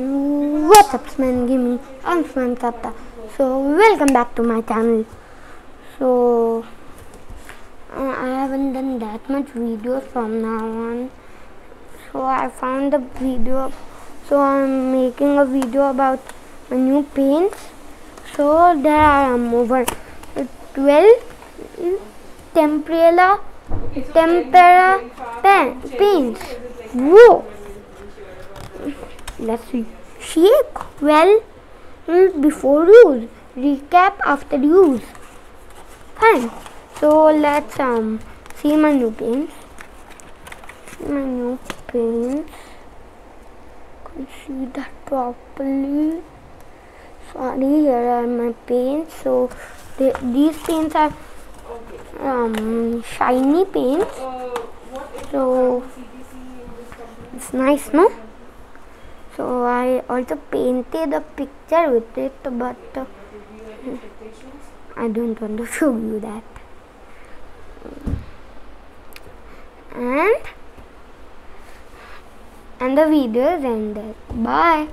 What's up, Sman Gaming? I'm Sman Kapta. So, welcome back to my channel. So, uh, I haven't done that much videos from now on. So, I found the video. So, I'm making a video about my new paints. So, there I am over 12 Tempera, Tempera pen, paints. Whoa! Let's see. Shake well before use. Recap after use. Fine. So let's um see my new paints. My new paints. Can see that properly. Sorry, here are my paints. So these paints are um shiny paints. So it's nice, no? So I also painted a picture with it, but uh, I don't want to show you that. And and the video is ended. Bye.